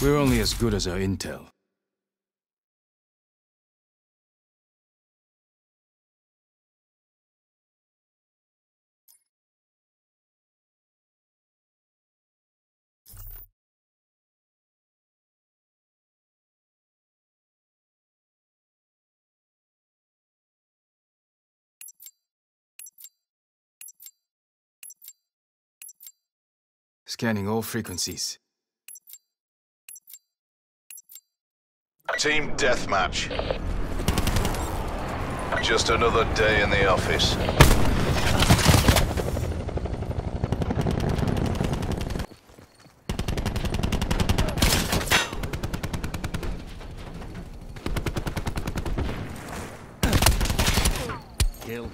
We're only as good as our intel. Scanning all frequencies. Team Deathmatch. Just another day in the office. Kill.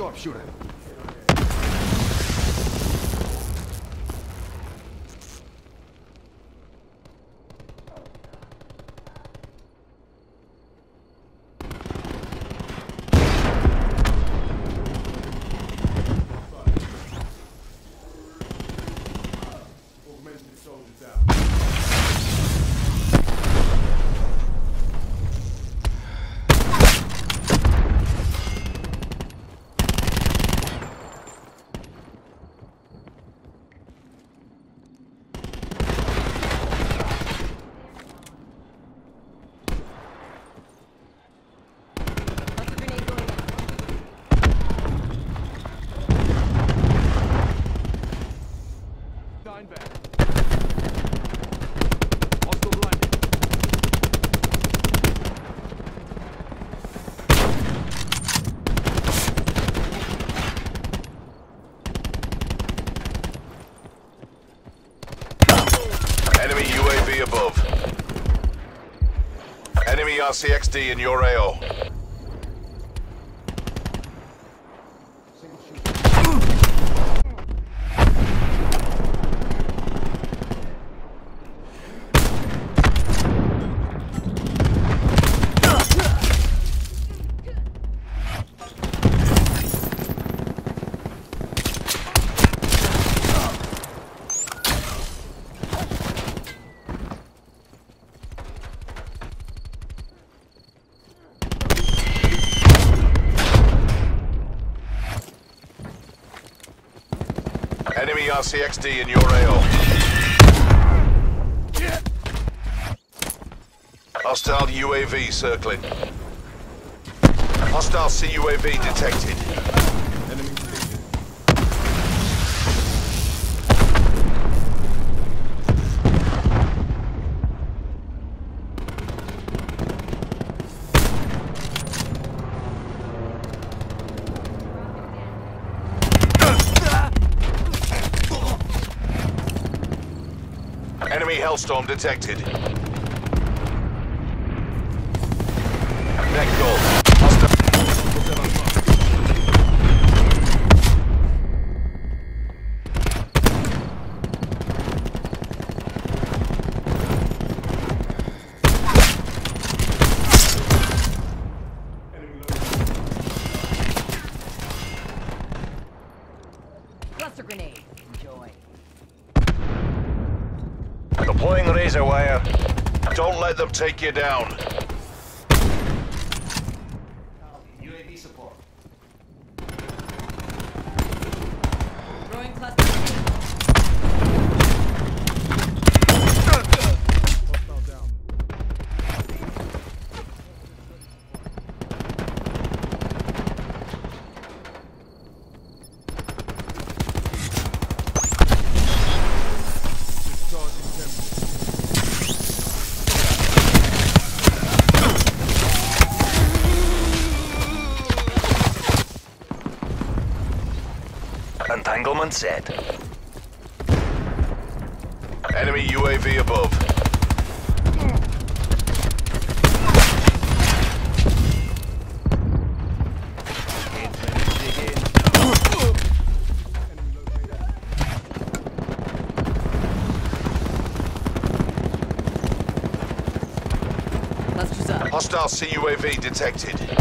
Sharpshooter. Enemy UAV above. Enemy RCXD in your AO. Enemy RCXD in your AO. Hostile UAV circling. Hostile CUAV detected. Enemy deleted. Enemy Hellstorm detected. Net goal. Razor wire. Don't let them take you down. UAV support. Throwing cluster Entanglement set. Enemy UAV above. Enemy located. Cluster's up. Hostile CUAV detected.